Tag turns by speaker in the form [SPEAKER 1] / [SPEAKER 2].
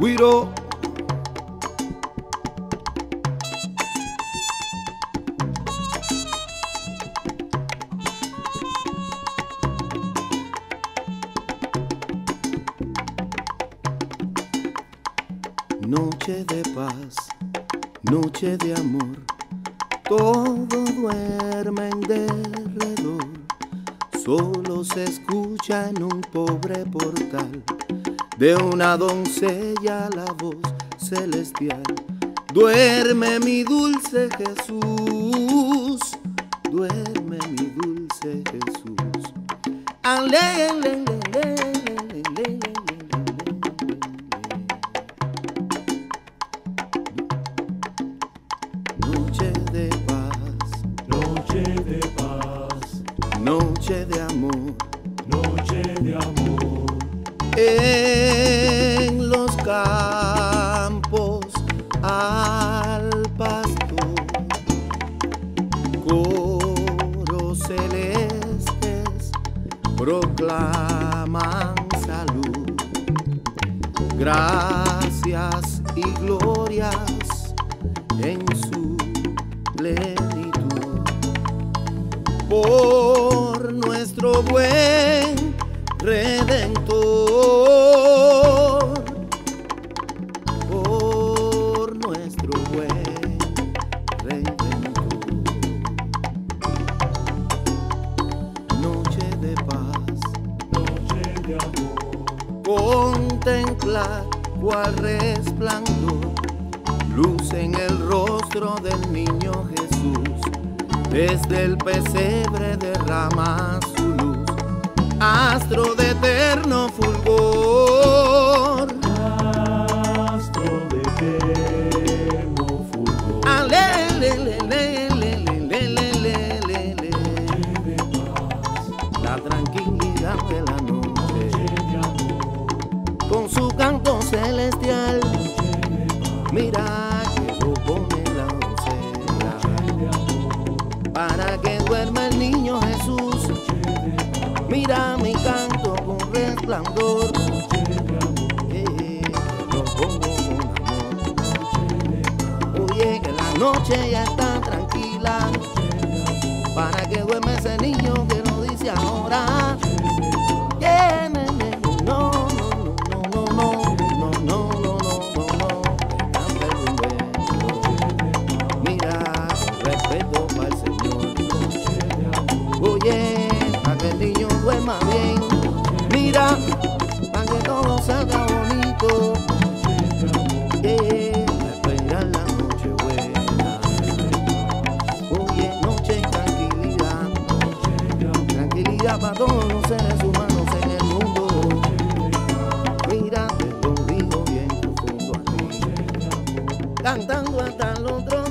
[SPEAKER 1] Guiro. Noche de paz, noche de amor, todo duerme en derredor, solo se escucha en un pobre portal de una doncella la voz celestial. Duerme mi dulce Jesús, duerme mi dulce Jesús. Ale, ale, ale, ale, Noche de paz,
[SPEAKER 2] Noche de paz,
[SPEAKER 1] noche de amor.
[SPEAKER 2] noche de amor,
[SPEAKER 1] los campos al pasto, coros celestes proclaman salud, gracias y glorias en su plenitud. Por nuestro buen redentor, contempla cual resplandor luz en el rostro del niño Jesús. Desde el pesebre derrama su luz, astro de eterno fulgor.
[SPEAKER 2] Astro de eterno fulgor. Alelelele.
[SPEAKER 1] La tranquilidad de la noche con su canto celestial, mira que lo pone la doncella. para que duerma el niño Jesús. Mira mi canto con resplandor, eh, lo pongo con amor. Oye, que la noche ya está tranquila, para que duerma ese niño que nos dice ahora. Todo salga bonito. Eh, a la noche buena. Oye, noche y tranquilidad.
[SPEAKER 2] noche amor,
[SPEAKER 1] Tranquilidad para todos los seres humanos en el mundo. Mira, te lo digo bien profundo a ti. Cantando hasta el otro